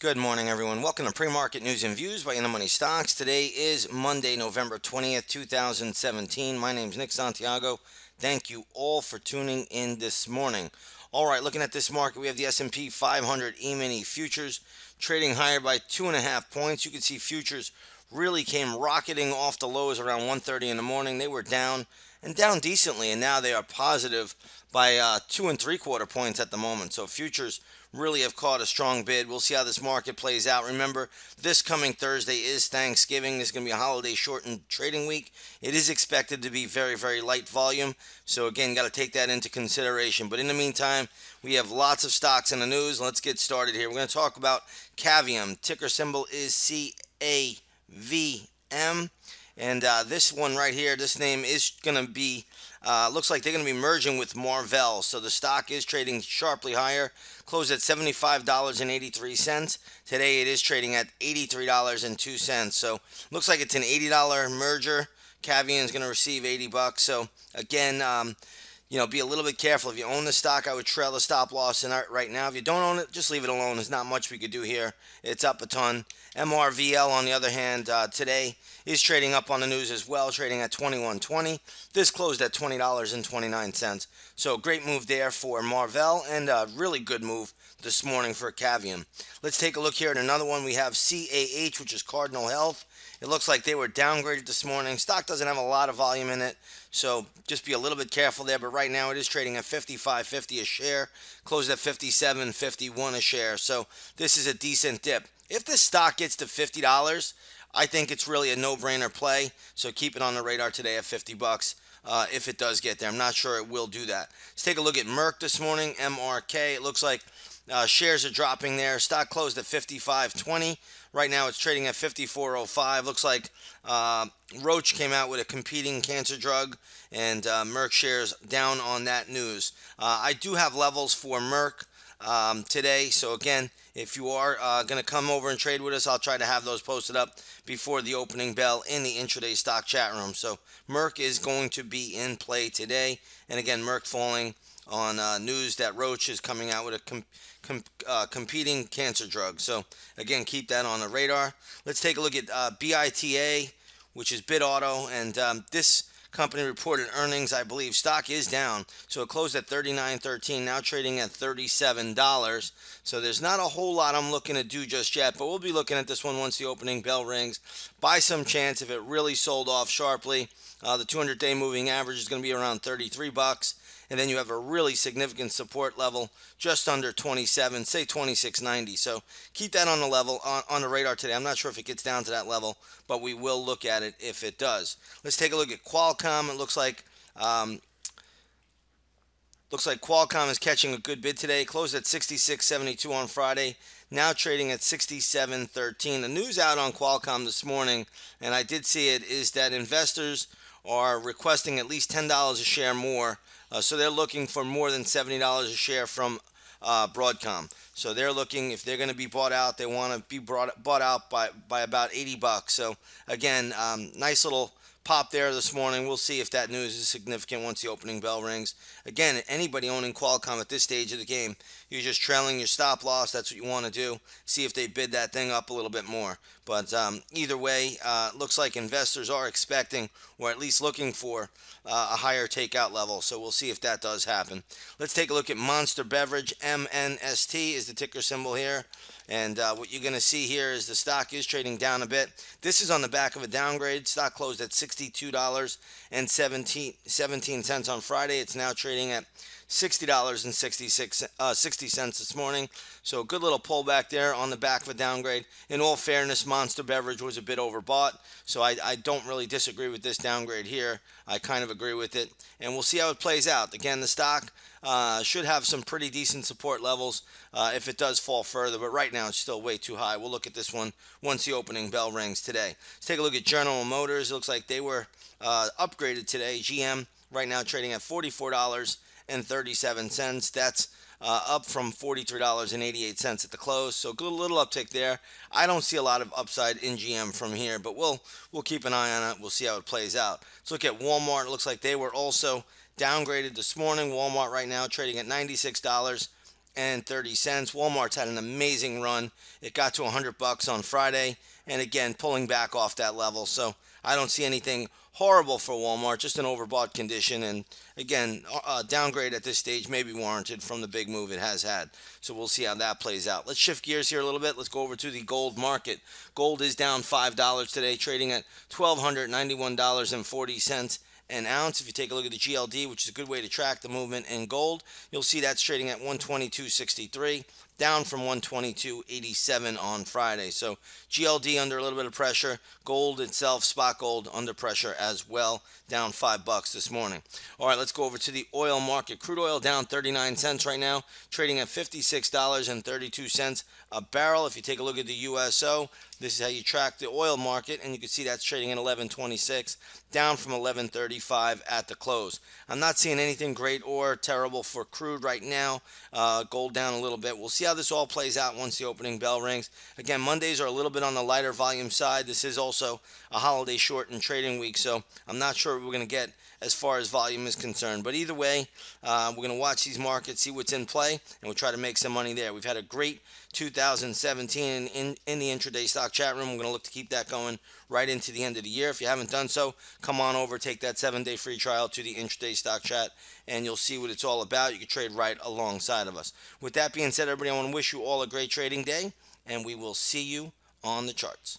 Good morning, everyone. Welcome to Pre-Market News and Views by In the Money Stocks. Today is Monday, November 20th, 2017. My name is Nick Santiago. Thank you all for tuning in this morning. All right, looking at this market, we have the S&P 500 E-mini futures trading higher by two and a half points. You can see futures really came rocketing off the lows around 1.30 in the morning. They were down and down decently, and now they are positive by uh, two and three quarter points at the moment. So futures really have caught a strong bid. We'll see how this market plays out. Remember, this coming Thursday is Thanksgiving. Is going to be a holiday shortened trading week. It is expected to be very, very light volume. So, again, got to take that into consideration. But in the meantime, we have lots of stocks in the news. Let's get started here. We're going to talk about Cavium. Ticker symbol is CAVM. And uh, this one right here, this name is going to be, uh, looks like they're going to be merging with Marvell. So the stock is trading sharply higher, closed at $75.83. Today it is trading at $83.02. So looks like it's an $80 merger. Cavium is going to receive 80 bucks. So again, um, you know, be a little bit careful. If you own the stock, I would trail the stop loss in right now. If you don't own it, just leave it alone. There's not much we could do here. It's up a ton. MRVL, on the other hand, uh, today is trading up on the news as well, trading at 21.20. This closed at $20.29. So great move there for Marvell and a really good move this morning for a Cavium. Let's take a look here at another one. We have CAH, which is Cardinal Health. It looks like they were downgraded this morning. Stock doesn't have a lot of volume in it, so just be a little bit careful there. But right now it is trading at 55.50 a share, closed at 57.51 a share. So this is a decent dip. If this stock gets to $50, I think it's really a no-brainer play. So keep it on the radar today at 50 bucks. Uh, if it does get there. I'm not sure it will do that. Let's take a look at Merck this morning, MRK. It looks like uh, shares are dropping there. Stock closed at 55.20. Right now it's trading at 54.05. Looks like uh, Roche came out with a competing cancer drug, and uh, Merck shares down on that news. Uh, I do have levels for Merck um, today. So again, if you are uh, going to come over and trade with us, I'll try to have those posted up before the opening bell in the intraday stock chat room. So Merck is going to be in play today. And again, Merck falling on uh, news that Roche is coming out with a com com uh, competing cancer drug. So again, keep that on the radar. Let's take a look at uh, BITA, which is Bitauto, and um, this company reported earnings. I believe stock is down, so it closed at 39.13, now trading at $37. So there's not a whole lot I'm looking to do just yet, but we'll be looking at this one once the opening bell rings. By some chance, if it really sold off sharply, uh, the 200-day moving average is going to be around 33 bucks and then you have a really significant support level just under 27, say 2690. So keep that on the level on, on the radar today. I'm not sure if it gets down to that level, but we will look at it if it does. Let's take a look at Qualcomm. It looks like um, looks like Qualcomm is catching a good bid today. Closed at 66.72 on Friday. Now trading at 67.13. The news out on Qualcomm this morning, and I did see it, is that investors are requesting at least $10 a share more uh, so they're looking for more than $70 a share from uh, Broadcom. So they're looking, if they're going to be bought out, they want to be brought, bought out by, by about 80 bucks. So again, um, nice little pop there this morning. We'll see if that news is significant once the opening bell rings. Again, anybody owning Qualcomm at this stage of the game, you're just trailing your stop loss. That's what you want to do. See if they bid that thing up a little bit more. But um, either way, uh, looks like investors are expecting, or at least looking for, uh, a higher takeout level. So we'll see if that does happen. Let's take a look at Monster Beverage. MNST is the ticker symbol here. And uh, what you're going to see here is the stock is trading down a bit. This is on the back of a downgrade. Stock closed at $62.17 on Friday. It's now trading at $60.66 uh, 60 cents this morning. So a good little pullback there on the back of a downgrade. In all fairness, Monster Beverage was a bit overbought, so I, I don't really disagree with this downgrade here. I kind of agree with it, and we'll see how it plays out. Again, the stock uh, should have some pretty decent support levels uh, if it does fall further, but right now it's still way too high. We'll look at this one once the opening bell rings today. Let's take a look at General Motors. It looks like they were uh, upgraded today. GM right now trading at $44 and 37 cents. That's uh, up from $43.88 at the close. So good little uptick there. I don't see a lot of upside in GM from here, but we'll we'll keep an eye on it. We'll see how it plays out. Let's look at Walmart. It looks like they were also downgraded this morning. Walmart right now trading at $96 and 30 cents. Walmart's had an amazing run. It got to 100 bucks on Friday and again pulling back off that level. So I don't see anything horrible for Walmart, just an overbought condition and again, uh, downgrade at this stage may be warranted from the big move it has had. So we'll see how that plays out. Let's shift gears here a little bit. Let's go over to the gold market. Gold is down $5 today, trading at $1291.40 an ounce. If you take a look at the GLD, which is a good way to track the movement in gold, you'll see that's trading at 122.63, down from 122.87 on Friday. So GLD under a little bit of pressure. Gold itself, spot gold, under pressure as well, down five bucks this morning. All right, let's go over to the oil market. Crude oil down 39 cents right now, trading at $56.32 a barrel. If you take a look at the USO, this is how you track the oil market, and you can see that's trading at 11.26, down from 11.35 at the close. I'm not seeing anything great or terrible for crude right now. Uh, gold down a little bit. We'll see how this all plays out once the opening bell rings. Again, Mondays are a little bit on the lighter volume side. This is also a holiday shortened trading week, so I'm not sure we're going to get as far as volume is concerned. But either way, uh, we're going to watch these markets, see what's in play, and we'll try to make some money there. We've had a great 2017 in, in the intraday stock chat room. We're going to look to keep that going right into the end of the year. If you haven't done so, come on over, take that seven day free trial to the intraday stock chat, and you'll see what it's all about. You can trade right alongside of us. With that being said, everybody, I want to wish you all a great trading day, and we will see you on the charts.